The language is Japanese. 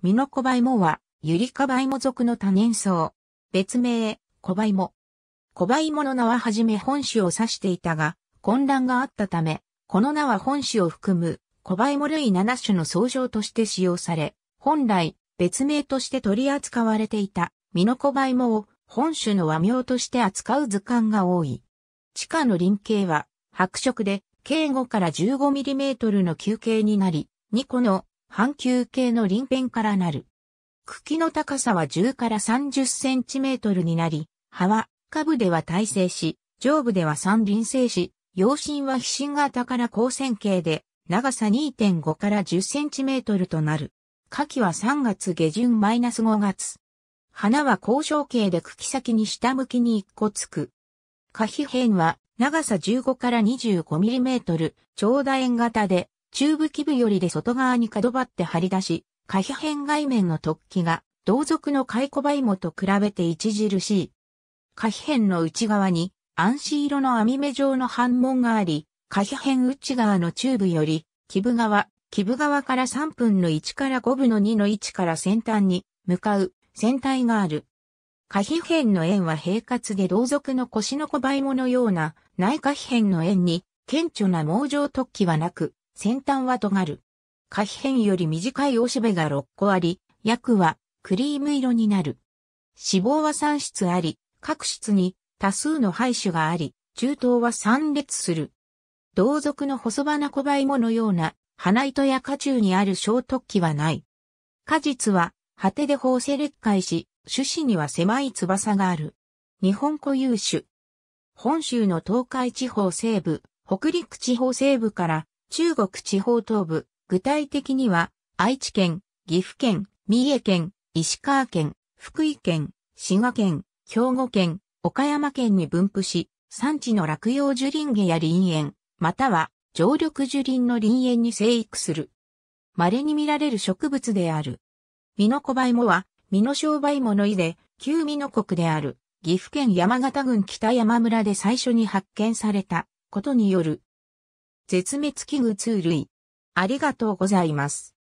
ミノコバイモは、ユリカバイモ属の多年草。別名、コバイモ。コバイモの名ははじめ本種を指していたが、混乱があったため、この名は本種を含む、コバイモ類7種の総称として使用され、本来、別名として取り扱われていた、ミノコバイモを本種の和名として扱う図鑑が多い。地下の輪径は白色で計5から 15mm の球形になり、2個の半球形の輪辺からなる。茎の高さは10から30センチメートルになり、葉は下部では耐性し、上部では三輪性し、葉身は皮心型から光線形で、長さ2.5から10センチメートルとなる。夏季は3月下旬マイナス5月。花は交渉形で茎先に下向きに1個つく。花皮片は長さ15から 25mm、長楕円型で、中部基部よりで外側に角張って張り出し、花皮片外面の突起が同族のカイコバイモと比べて著しい。花皮片の内側に暗視色の網目状の反紋があり、花皮片内側の中部より、基部側、基部側から3分の1から5分の2の位置から先端に向かう先体がある。花皮片の円は平滑で同族の腰の小梅ものような内花皮片の円に顕著な網状突起はなく、先端は尖る。花皮片より短いおしべが6個あり、薬はクリーム色になる。脂肪は3質あり、各質に多数の配種があり、中東は参列する。同族の細花小梅ものような花糸や花中にある小突起はない。果実は果てで放射裂開し、種子には狭い翼がある。日本固有種。本州の東海地方西部、北陸地方西部から中国地方東部、具体的には愛知県、岐阜県、三重県、石川県、福井県、滋賀県、兵庫県、岡山県に分布し、産地の落葉樹林下や林園、または常緑樹林の林園に生育する。稀に見られる植物である。ミノコバイモは、ミノ商売モの井で、旧ミノ国である。岐阜県山形郡北山村で最初に発見されたことによる絶滅危惧2類。ありがとうございます。